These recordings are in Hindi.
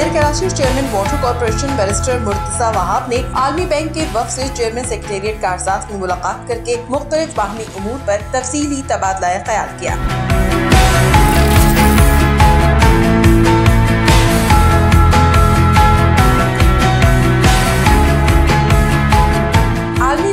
Mayor Karachi chairman water corporation barrister Murtaza Wahab ने आलमी बैंक के वफ ऐसी चेयरमैन सेक्रेटेरिएट कारसाज में मुलाकात करके मुख्तलिफ़ बाहमी अमूर आरोप तफसी तबादला ख्याल किया।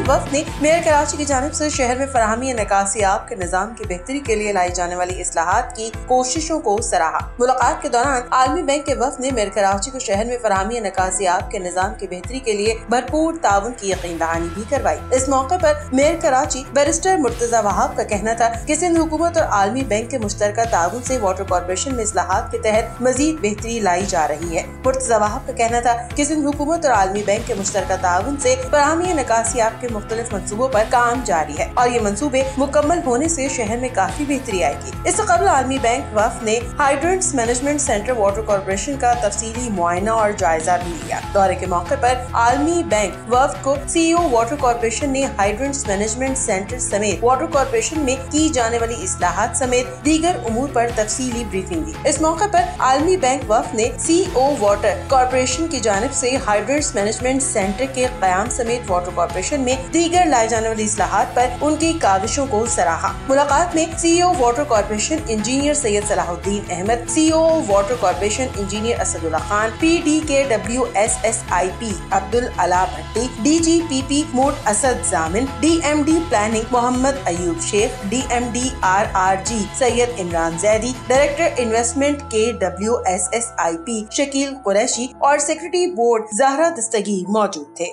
वफ ने मेयर कराची की जानब ऐसी शहर में फरहमी निकासियाब के निज़ाम की बेहतरी के लिए लाई जाने वाली असलाहत की कोशिशों को सराहा। मुलाकात के दौरान आलमी बैंक के वफ ने मेयर कराची को शहर में फरहमी निकासियाब के निज़ाम की बेहतरी के लिए भरपूर ताउन की यकीन दहानी भी करवाई। इस मौके आरोप मेयर कराची बैरिस्टर मुर्तजा वहाब का कहना था की सिंध हुकूमत और आलमी बैंक के मुश्तर ताउन ऐसी वाटर कॉरपोरेशन में असलाहत के तहत मजीद बेहतरी लाई जा रही है। मुर्तजा वहाब का कहना था की सिंध हुकूमत और आलमी बैंक के मुश्तर ताउन ऐसी फरहमी निकासियाब के मुख्तलिफ़ मनसूबों आरोप काम जारी है और ये मनसूबे मुकम्मल होने ऐसी शहर में काफ़ी बेहतरी आएगी। इससे कबल आलमी बैंक वफ ने hydrants management centre water corporation का तफसीली मुआयना और जायजा भी लिया। दौरे के मौके पर आलमी बैंक वफ को सीईओ वाटर कॉरपोरेशन ने हाइड्रेंट्स मैनेजमेंट सेंटर समेत वाटर कॉरपोरेशन में की जाने वाली इसलाहत समेत दीगर उमूर पर तफसीली ब्रीफिंग दी। इस मौके पर आलमी बैंक वफ ने सीओ वाटर कॉरपोरेशन की जानब ऐसी हाइड्रेंट्स मैनेजमेंट सेंटर के क्याम समेत वाटर कॉरपोरेशन में दीगर लाए जाने वाली असलाहत पर उनकी काविशों को सराहा। मुलाकात में CEO water corporation engineer Syed Salahuddin Ahmed CEO water corporation engineer Asadullah Khan P D K W S S I P Abdul Ala Bhatti D G P P मोट Asad Zamin D M D planning Mohammad Ayub Sheikh D M D R R G Syed Imran Zaidi director investment K W S S I P Shakeel Qureshi और सेक्रेटरी बोर्ड जहरा दस्तगी मौजूद थे।